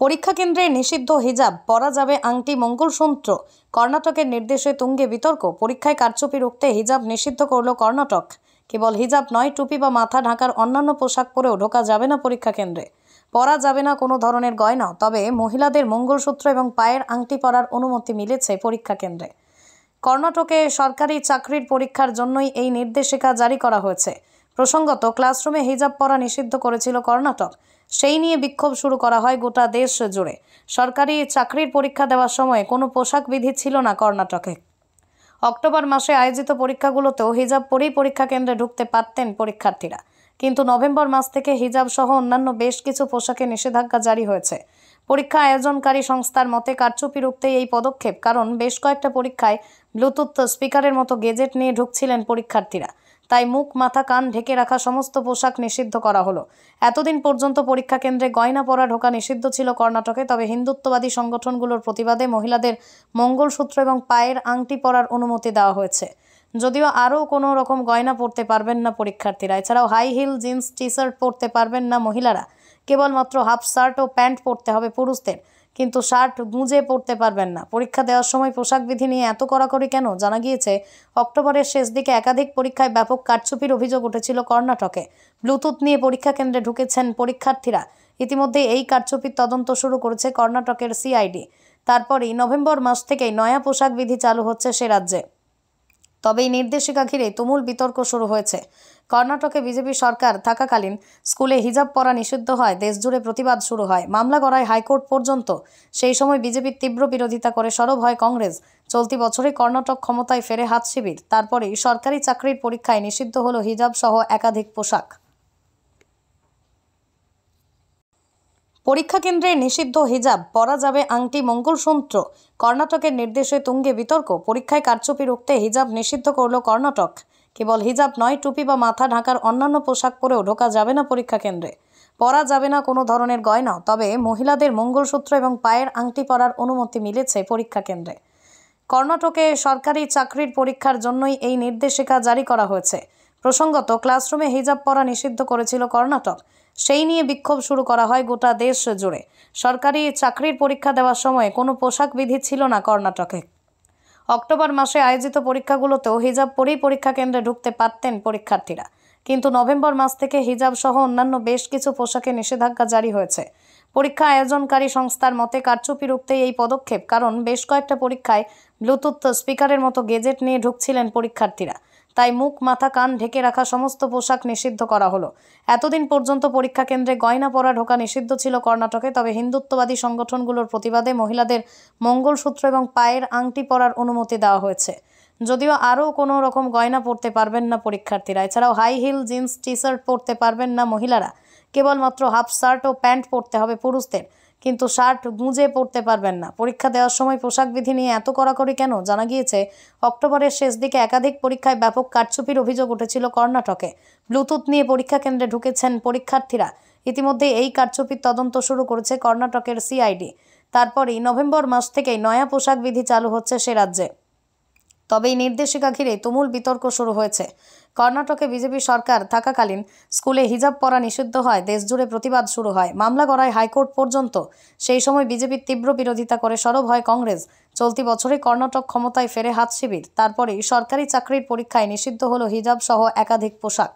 পরীক্ষা কেন্দ্রে নিষিদ্ধ হিজাব, পরা যাবে আংটি, মঙ্গলসূত্র। কর্ণাটকের নির্দেশে তুঙ্গে বিতর্ক, পরীক্ষায় কারচুপি রুখতে হিজাব নিষিদ্ধ করল কর্ণাটক। কেবল হিজাব নয়, টুপি বা মাথা ঢাকার অন্যান্য পোশাক পরেও ঢোকা যাবে না পরীক্ষা কেন্দ্রে। পরা যাবে না কোনো ধরনের গয়না, তবে মহিলাদের মঙ্গলসূত্র এবং পায়ের আংটি পরার অনুমতি মিলেছে পরীক্ষা কেন্দ্রে। কর্ণাটকে সরকারি চাকরির পরীক্ষার জন্যই এই নির্দেশিকা জারি করা হয়েছে। প্রসঙ্গত, ক্লাসরুমে হিজাব পরা নিষিদ্ধ করেছিল কর্ণাটক। সেই নিয়ে বিক্ষোভ শুরু করা হয় গোটা দেশ জুড়ে। সরকারি চাকরির পরীক্ষা দেওয়ার সময় কোনো পোশাক বিধি ছিল না কর্ণাটকে। অক্টোবর মাসে আয়োজিত পরীক্ষাগুলোতেও হিজাব পরেই পরীক্ষা কেন্দ্রে ঢুকতে পারতেন পরীক্ষার্থীরা। কিন্তু নভেম্বর মাস থেকে হিজাব সহ অন্যান্য বেশ কিছু পোশাকে নিষেধাজ্ঞা জারি হয়েছে। পরীক্ষা আয়োজনকারী সংস্থার মতে কারচুপি রুখতেই এই পদক্ষেপ, কারণ বেশ কয়েকটা পরীক্ষায় ব্লুটুথ স্পিকারের মতো গেজেট নিয়ে ঢুকছিলেন পরীক্ষার্থীরা। তাই মুখ, মাথা, কান ঢেকে রাখা সমস্ত পোশাক নিষিদ্ধ করা হলো। এতদিন পর্যন্ত পরীক্ষা কেন্দ্রে গয়না পরা ঢোকা নিষিদ্ধ ছিল কর্ণাটকে, তবে হিন্দুত্ববাদী সংগঠনগুলোর প্রতিবাদে মহিলাদের মঙ্গলসূত্র এবং পায়ের আংটি পরার অনুমতি দেওয়া হয়েছে। যদিও আরও কোনো রকম গয়না পরতে পারবেন না পরীক্ষার্থীরা। এছাড়াও high heel jeans T shirt পরতে পারবেন না মহিলারা। কেবলমাত্র হাফ শার্ট ও প্যান্ট পরতে হবে পুরুষদের। কিন্তু শার্ট গুঁজে পড়তে পারবেন না। পরীক্ষা দেওয়ার সময় পোশাক বিধি নিয়ে এত কড়াকড়ি কেন? জানা গিয়েছে, অক্টোবরের শেষ দিকে একাধিক পরীক্ষায় ব্যাপক কারচুপির অভিযোগ উঠেছিল কর্ণাটকে। ব্লুটুথ নিয়ে পরীক্ষা কেন্দ্রে ঢুকেছেন পরীক্ষার্থীরা। ইতিমধ্যে এই কারচুপির তদন্ত শুরু করেছে কর্ণাটকের সিআইডি। তারপরেই নভেম্বর মাস থেকেই নয়া পোশাক বিধি চালু হচ্ছে সে রাজ্যে। তবে এই নির্দেশিকা ঘিরে তুমুল বিতর্ক শুরু হয়েছে। কর্ণাটকে বিজেপি সরকার থাকাকালীন স্কুলে হিজাব পরা নিষিদ্ধ হয়, দেশজুড়ে প্রতিবাদ শুরু হয়। মামলা গড়ায় হাইকোর্ট পর্যন্ত। সেই সময় বিজেপির তীব্র বিরোধিতা করে সরব হয় কংগ্রেস। চলতি বছরে কর্ণাটক ক্ষমতায় ফেরে হাত শিবির। তারপরেই সরকারি চাকরির পরীক্ষায় নিষিদ্ধ হল হিজাব সহ একাধিক পোশাক। পরীক্ষা কেন্দ্রে নিষিদ্ধ হিজাব, পরা যাবে আংটি মঙ্গলসূত্র। কর্ণাটকের নির্দেশে তুঙ্গে বিতর্ক, পরীক্ষায় কারচুপি রুখতে হিজাব নিষিদ্ধ করল কর্ণাটক। কেবল হিজাব নয়, টুপি বা মাথা ঢাকার অন্যান্য পোশাক পরেও ঢোকা যাবে না পরীক্ষা কেন্দ্রে। পরা যাবে না কোনো ধরনের গয়না, তবে মহিলাদের মঙ্গলসূত্র এবং পায়ের আংটি পরার অনুমতি মিলেছে পরীক্ষা কেন্দ্রে। কর্ণাটকে সরকারি চাকরির পরীক্ষার জন্যই এই নির্দেশিকা জারি করা হয়েছে। প্রসঙ্গত, ক্লাসরুমে হিজাব পরা নিষিদ্ধ করেছিল কর্ণাটক। সেই নিয়ে বিক্ষোভ শুরু করা হয় গোটা দেশ জুড়ে। সরকারি চাকরির পরীক্ষা দেওয়ার সময় কোনো পোশাক বিধি ছিল না কর্ণাটকে। অক্টোবর মাসে আয়োজিত পরীক্ষাগুলোতেও হিজাব পরেই পরীক্ষা কেন্দ্রে ঢুকতে পারতেন পরীক্ষার্থীরা। কিন্তু নভেম্বর মাস থেকে হিজাব সহ অন্যান্য বেশ কিছু পোশাকে নিষেধাজ্ঞা জারি হয়েছে। পরীক্ষা আয়োজনকারী সংস্থার মতে কারচুপি রুখতেই এই পদক্ষেপ, কারণ বেশ কয়েকটা পরীক্ষায় ব্লুটুথ স্পিকারের মতো গেজেট নিয়ে ঢুকছিলেন পরীক্ষার্থীরা। তাই মুখ, মাথা, কান ঢেকে রাখা সমস্ত পোশাক নিষিদ্ধ করা হলো। এতদিন পর্যন্ত পরীক্ষা কেন্দ্রে গয়না পরা ঢোকা নিষিদ্ধ ছিল কর্ণাটকে, তবে হিন্দুত্ববাদী সংগঠনগুলোর প্রতিবাদে মহিলাদের মঙ্গলসূত্র এবং পায়ের আংটি পরার অনুমতি দেওয়া হয়েছে। যদিও আরও কোনো রকম গয়না পরতে পারবেন না পরীক্ষার্থীরা। এছাড়াও high heel jeans T shirt পরতে পারবেন না মহিলারা। কেবলমাত্র হাফ শার্ট ও প্যান্ট পরতে হবে পুরুষদের। কিন্তু শার্ট গুঁজে পড়তে পারবেন না। পরীক্ষা দেওয়ার সময় পোশাক বিধি নিয়ে এত কড়াকড়ি কেন? জানা গিয়েছে, অক্টোবরের শেষ দিকে একাধিক পরীক্ষায় ব্যাপক কারচুপির অভিযোগ উঠেছিল কর্ণাটকে। ব্লুটুথ নিয়ে পরীক্ষা কেন্দ্রে ঢুকেছেন পরীক্ষার্থীরা। ইতিমধ্যে এই কারচুপির তদন্ত শুরু করেছে কর্ণাটকের সিআইডি। তারপরেই নভেম্বর মাস থেকেই নয়া পোশাক বিধি চালু হচ্ছে সে রাজ্যে। তবে এই নির্দেশিকা ঘিরে তুমুল বিতর্ক শুরু হয়েছে। কর্ণাটকে বিজেপি সরকার থাকাকালীন স্কুলে হিজাব পরা নিষিদ্ধ হয়, দেশজুড়ে প্রতিবাদ শুরু হয়। মামলা করায় হাইকোর্ট পর্যন্ত। সেই সময় বিজেপির তীব্র বিরোধিতা করে সরব হয় কংগ্রেস। চলতি বছরে কর্ণাটক ক্ষমতায় ফেরে হাত শিবির। তারপরেই সরকারি চাকরির পরীক্ষায় নিষিদ্ধ হল হিজাব সহ একাধিক পোশাক।